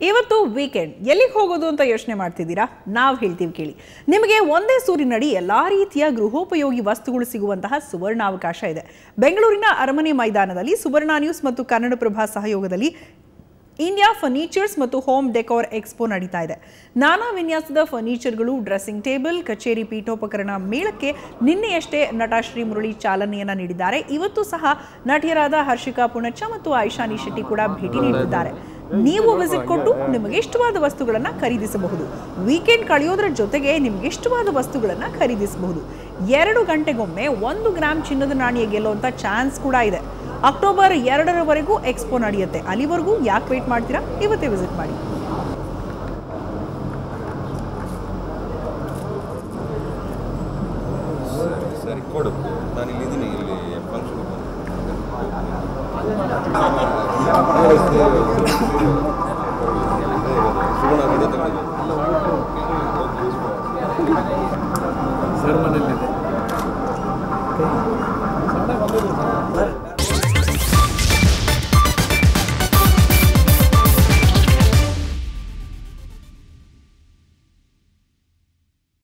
ಇವತ್ತು ವೀಕೆಂಡ್ ಎಲ್ಲಿಗೆ ಹೋಗೋದು ಅಂತ ಯೋಚನೆ ಮಾಡ್ತಿದ್ದೀರಾ? ನಾವು ಹೇಳ್ತೀವಿ ಕೇಳಿ. ನಿಮಗೆ ಒಂದೇ ಸೂರಿನಡಿ ಎಲ್ಲ ರೀತಿಯ ಗೃಹೋಪಯೋಗಿ ವಸ್ತುಗಳು ಸಿಗುವಂತಹ ಸುವರ್ಣಾವಕಾಶ ಇದೆ. ಬೆಂಗಳೂರಿನ ಅರಮನೆ ಮೈದಾನದಲ್ಲಿ ಸುವರ್ಣ ನ್ಯೂಸ್ ಮತ್ತು ಕನ್ನಡಪ್ರಭ ಸಹಯೋಗದಲ್ಲಿ India furnitures and home decor expo ನಡೀತಾ ಇದೆ. ನಾನಾ ವಿನ್ಯಾಸದ ಫರ್ನಿಚರ್ಗಳು, ಡ್ರೆಸ್ಸಿಂಗ್ ಟೇಬಲ್, ಕಚೇರಿ ಪೀಠೋಪಕರಣ ಮೇಳಕ್ಕೆ ನಿನ್ನೆಯಷ್ಟೇ ನಟ ಶ್ರೀ ಮುರಳಿ ಚಾಲನೆಯನ್ನು ನೀಡಿದ್ದಾರೆ. ಇವತ್ತು ಸಹ ನಟಿಯರಾದ ಹರ್ಷಿಕಾ ಪುಣಚ್ಚ ಮತ್ತು ಐಶಾನಿ ಶೆಟ್ಟಿ ಕೂಡ ಭೇಟಿ ನೀಡಿದ್ದಾರೆ ನೀವು ವಿಸಿಟ್ ಕೊಟ್ಟು ನಿಮಗೆ ಇಷ್ಟವಾದ ವಸ್ತುಗಳನ್ನು ಖರೀದಿಸಬಹುದು. ವೀಕೆಂಡ್ ಕಳೆಯೋದ್ರ ಜೊತೆಗೆ ನಿಮಗೆ ಇಷ್ಟವಾದ ವಸ್ತುಗಳನ್ನು ಖರೀದಿಸಬಹುದು. ಎರಡು ಗಂಟೆಗೊಮ್ಮೆ ಒಂದು ಗ್ರಾಮ್ ಚಿನ್ನದ ನಾಣ್ಯ ಗೆಲ್ಲುವಂಥ ಚಾನ್ಸ್ ಕೂಡ ಇದೆ. ಅಕ್ಟೋಬರ್ ಎರಡರವರೆಗೂ ಎಕ್ಸ್ಪೋ ನಡೆಯುತ್ತೆ. ಅಲ್ಲಿವರೆಗೂ ಯಾಕೆ ವೇಟ್ ಮಾಡ್ತೀರಾ? ಇವತ್ತೇ ವಿಸಿಟ್ ಮಾಡಿ. ಸರಿ ಕೊಡು. ನಾನು ಇಲ್ಲಿ ಫಂಕ್ಷನ್ Ser